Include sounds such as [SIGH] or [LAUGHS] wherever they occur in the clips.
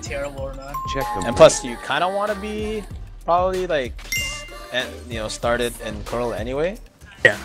being terrible or not. Check them. And plus, you kind of want to be probably like, and you know, started in Coral anyway. Yeah.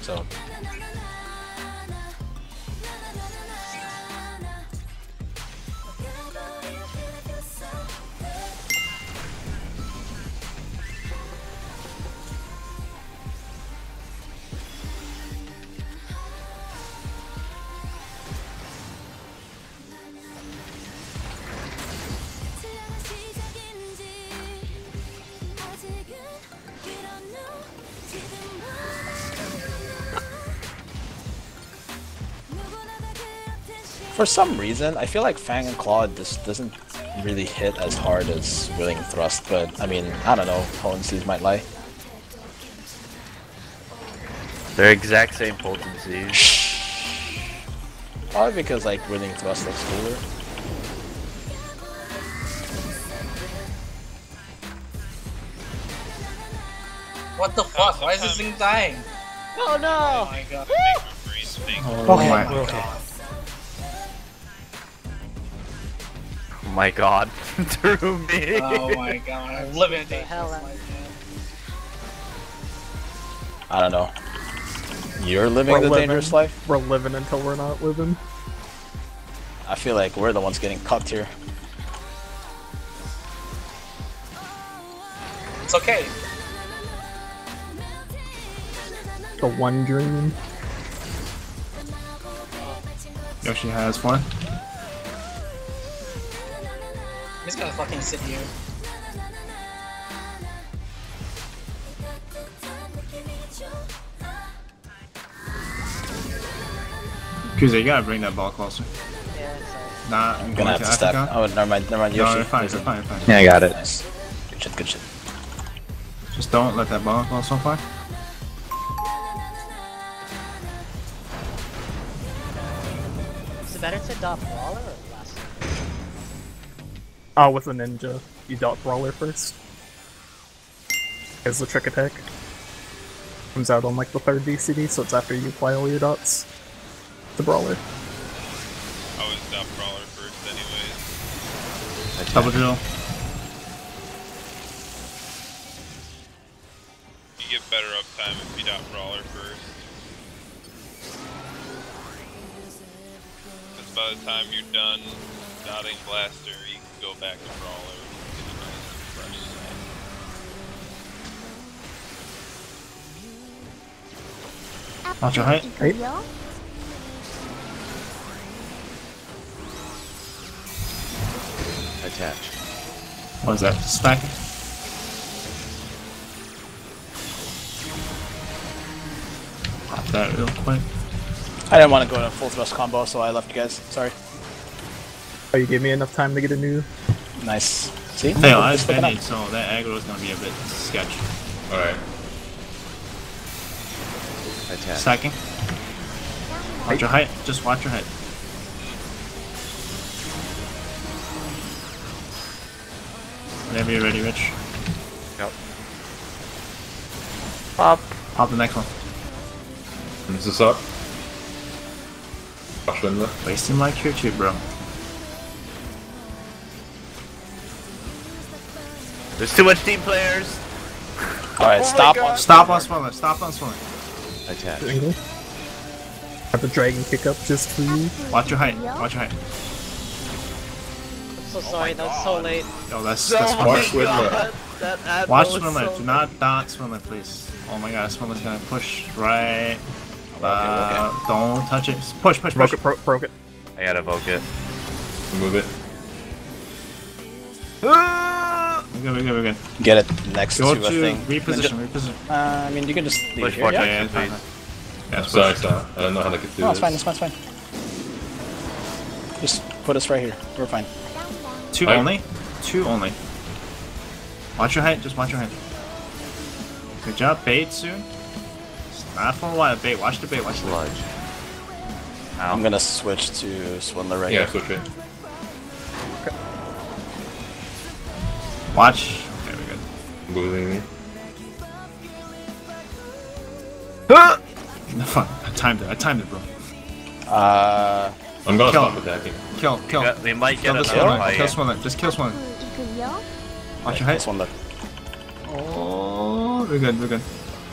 So for some reason, I feel like Fang and Claw just doesn't really hit as hard as Wheeling Thrust. But I mean, I don't know. Potencies might lie. They're exact same potencies. Probably because like Wheeling Thrust looks cooler. What the fuck? Why is this thing dying? Oh no! Oh no! my god. Oh my Okay. Oh my god. [LAUGHS] Through me. Oh my god. I'm living the hell out- life, man. I don't know. You're living We're the living. dangerous life. We're living until we're not living. I feel like we're the ones getting cucked here. It's okay. The one dream. Oh. Yoshi has one. I'm just gonna fucking sit here. Kuze, you gotta bring that ball closer. Yeah, sorry. Nah, I'm gonna have to step. Oh, never mind. Never mind. No, you're fine, you're fine, you're fine. Yeah, I got it. Nice. Good shit. Good shit. Just don't let that ball go so far. Is it better to adopt Brawler or Blast? Oh, with a ninja, you dot brawler first. As the trick attack. Comes out on like the third GCD, so it's after you apply all your dots. The brawler. I was dot brawler first anyways. Double drill. You get better uptime if you dot brawler first. Because by the time you're done dotting blaster, you can go back to brawler. and get a nice fresh set. Watch your height. Right? Attach. What is that? Stack? Pop that real quick. I didn't want to go to full thrust combo, so I left you guys. Sorry. Oh, you gave me enough time to get a new. Nice. See? Hey, I Just looking spending, so that aggro is gonna be a bit sketchy. Alright. Attach. Stacking. Watch your height. Just watch your height. Whenever you're ready, Rich. Yep. Pop. Pop the next one. Is this up? Swindler. Wasting my Q tube, bro. There's too much team players. Alright, stop on Stop on swimmer. Stop on swimmer. Attach. [LAUGHS] Angle. Have the dragon kick up just for you. Watch your height. Watch your height. I'm so sorry, that was so late. Yo, that's Oh that's my Watch Swindler. God, That Watch was Swindler. so Do not dot Swindler, please. Oh my god, Swindler's gonna push right. Okay, Uh, don't touch it. Just Push, push, Broke push. it, bro- broke it. I gotta evoke it. Move it. We're good, we're we're. Get it next Go to to a thing. reposition, reposition. Uh, I mean, you can just leave Push here. watch Yeah? yeah, Yeah, fine, Yeah, Sorry, sorry. I don't know how to get through No, it's this. fine. It's fine. It's fine. Just put us right here. We're fine. Two Height. only? Two only. Watch your height, just watch your height. Good job, bait soon. Not for a while, bait. Watch the bait, watch the bait. I'm gonna switch to Swindler right Yeah, here. switch it. Watch. Okay, we're good. Moving me. No, fuck. [LAUGHS] I timed it, I timed it, bro. Uh, I'm gonna Kill stop him. attacking. Kill, kill. Yeah, we might Kill get this one. fight. Kill Swollen. Just kill Swollen. Watch your height. This one look. Oh, we're good, we're good.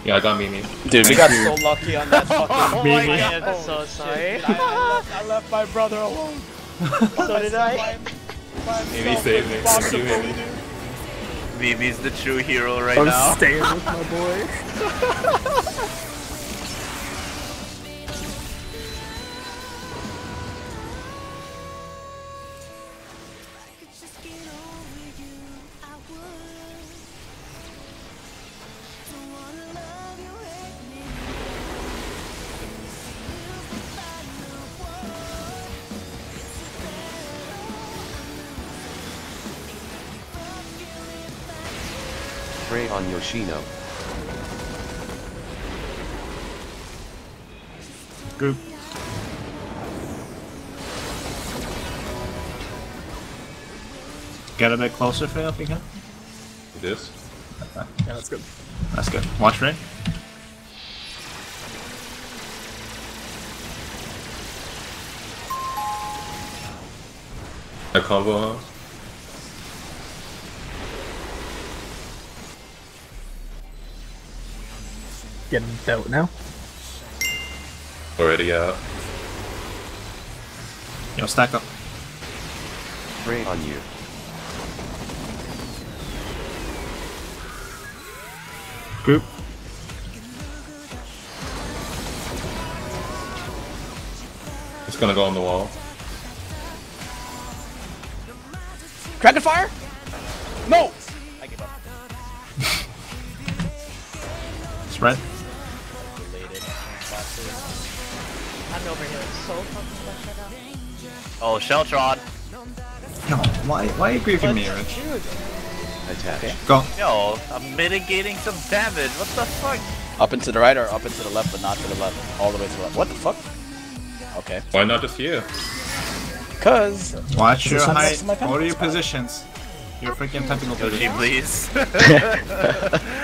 Yeah, I got Mimi. Dude, we got so lucky on that [LAUGHS] fucking [LAUGHS] Oh my my God. god, I'm so sorry. I, I, left, I left my brother alone. so did I. Mimi saved me. Thank you, Mimi. Mimi's the true hero right I'm now. staying with my [LAUGHS] boy. [LAUGHS] Prey on Yoshino. Group. Get a bit closer, Phil, if you can. This. Yeah, that's good. That's good. Watch Ray. A combo house. Getting out now. Already out. Yo, stack up. Prey on you. Group. It's gonna go on the wall. Dragon fire? No! I give up. Spread. I'm over here so fucking much right now. Oh, Sheltron. No, why, why are you grieving me, Rich? Attack. Attach. Go. Yo, I'm mitigating some damage. What the fuck? Up and to the right or up and to the left, but not to the left. All the way to the left. What the fuck? Okay. Why not just here? Cause Watch your Position height. next to my Order your pencil. positions. Your freaking tentacle Yoshi, position. please. [LAUGHS]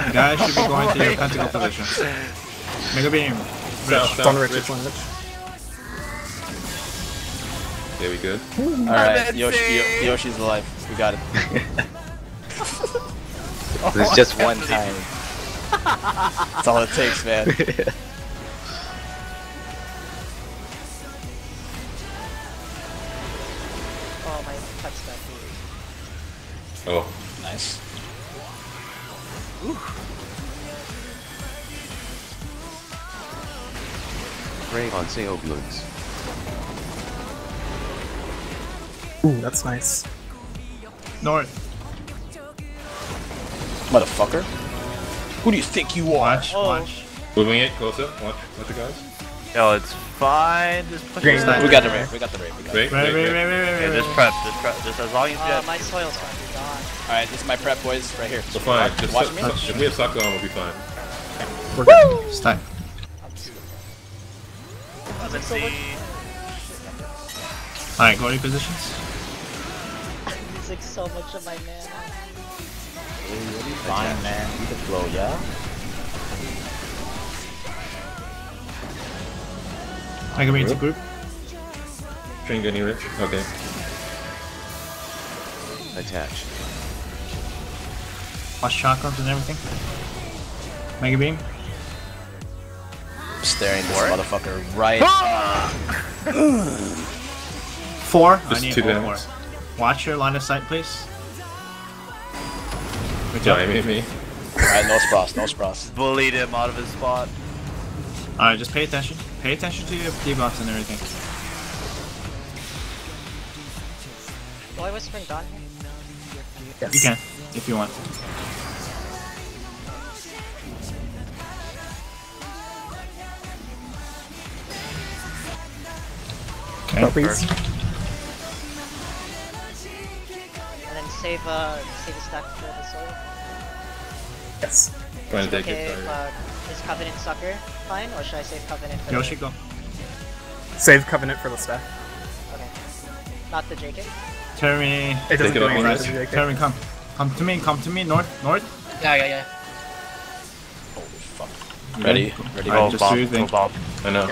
You guys should be going to your tentacle positions. Mega beam. South, Rich. south, One rich, Rich. one rich. Yeah, we good. [LAUGHS] Alright, Yoshi, Yoshi's alive. We got it. [LAUGHS] [LAUGHS] This is just one time. That's all it takes, man. oh my touch that dude. Oh, nice. Prey on Seoblungs. Ooh, that's nice. North. Motherfucker. Who do you think you are? Watch, Oh. watch. moving it closer. Watch, watch it, guys. Yo, it's fine. Just push Green it. We got the raid. We got the raid. We got the Wait, Wait, wait, wait, wait. wait, wait, wait, Yeah, just prep. Just prep. Just as long as you Uh, get. my soil's gonna be gone. Alright, this is my prep, boys. Right here. We're fine. Watch, Just watch su- me. su- if we have Sakura on, we'll be fine. We're good. Stack. Let's see. Alright, go to your positions. It's like so much of my mana. Fine, man. You can flow, yeah? Mega beam to group. Train getting rich. Okay. Attach. Watch chakrams and everything. Mega beam. Staring this motherfucker right. Ah! [SIGHS] Four. I Just need two all damage. Watch your line of sight, please. Good Yeah, job. me, me. Alright, no spross, no spross. Bullied him out of his spot. Alright, just pay attention. Pay attention to your debuffs and everything. Do I whispering Dawn here? Yes. You can, if you want. Okay. Puppies. And then save uh save a stack for the soul. Yes. Trying to take okay, it. if, uh, is Covenant Sucker fine, or should I save Covenant for Yoshi, go. Save Covenant for the stack. Okay. Not the JK? Terry, It doesn't it do anything on to this. JK. Terry, come. Come to me, come to me, north, north. Yeah, yeah, yeah. Holy fuck. Ready? Ready? Alright, Go just bomb. do. Go bomb. I know.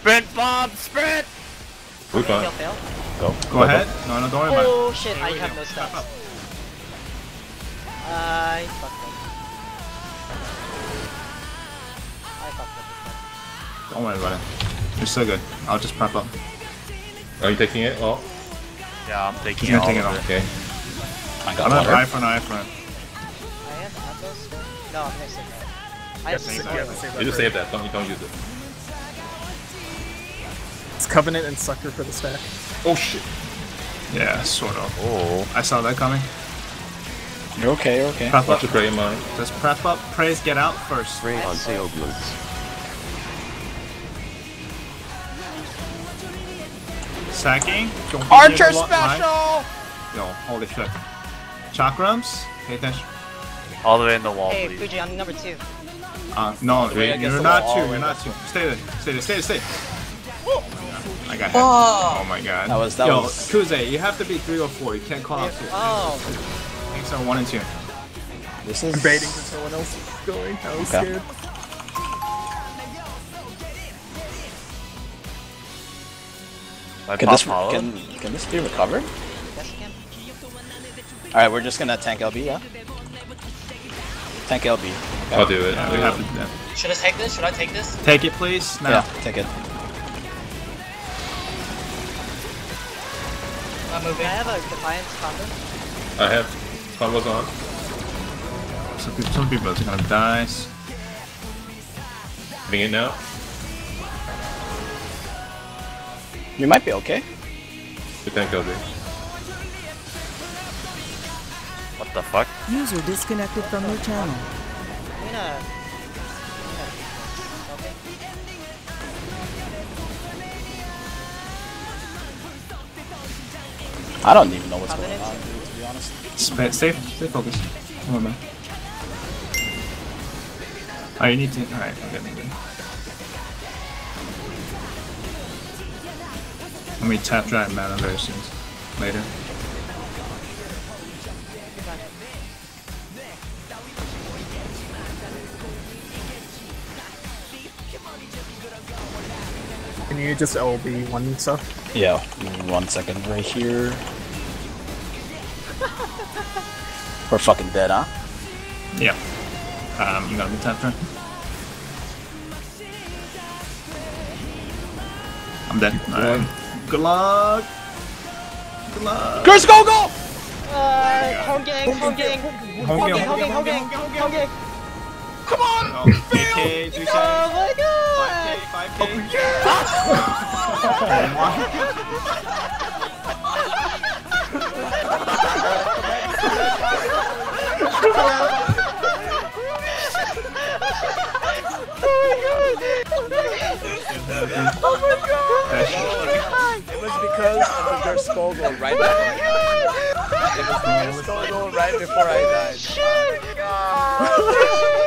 Sprint bomb. Sprint. We Fail, fine. fail. Go. Go ahead. No, no, don't worry about it. Oh shit, I Wait, have wait, no wrap stats. up. I fucked up. I fucked up. Don't worry about it. You're so good. I'll just prep up. Are you taking it all? Yeah, I'm taking You're all taking of it all. Okay. I I'm got gonna water. eye for an eye for it. I have Athos? No, I'm missing that. I have Save Sora. that, save that You just for- save that. Don't don't use it. It's Covenant and Sucker for the stack. Oh shit. Yeah, sort of. Oh. I saw that coming. You're okay, you're okay. Prep up. the gray in mine. Just prep up. Praise get out first. Spray on Sao Bloons. Sacking. Archer near the line. special! Yo, holy shit. Chakrams. Pay attention. All the way in the wall, Hey, please. Fuji, I'm number two. Uh, no, Wait you're, against the not two. all You're not two. Stay there. Stay there. Stay there. Stay. I got. Oh. Oh my god. That was- that Yo, was- Kuze, you have to be three or four. You can't call out two. Oh, Things are one and two. This is Baiting because no one else is going. I was Okay. scared. Can this can can this be recovered? yes. All right, we're just gonna tank LB, yeah. Tank LB. Okay. I'll do it. Yeah, we have to yeah. Should I take this? Should I take this? take it, please. Now. Yeah, take it. I'm moving. I have a Defiance combo? I have combos on. Some people, some people are gonna die. Hitting it now. You might be okay. Good tank LB. What the fuck? User disconnected from your channel. Uh, I don't even know what's going on, dude, to be honest. Stay, stay, stay focused. Come on, man. Oh, you need to. Alright, okay, maybe. Let me tap drive mana very soon. Later. Can you just LB one stuff? Yeah, one second right here. We're fucking dead, huh? Yeah. Um, you gotta be tap drive. I'm dead. Alright. Good luck. Good luck. Curse go go! Uh, home gang, home gang, Home home gang, gang, home gang, home gang, home gang. Come on! Oh, 3K, Oh my god! 5K, 5K. It was because of the Curse go right before It was the Curse go right before I died.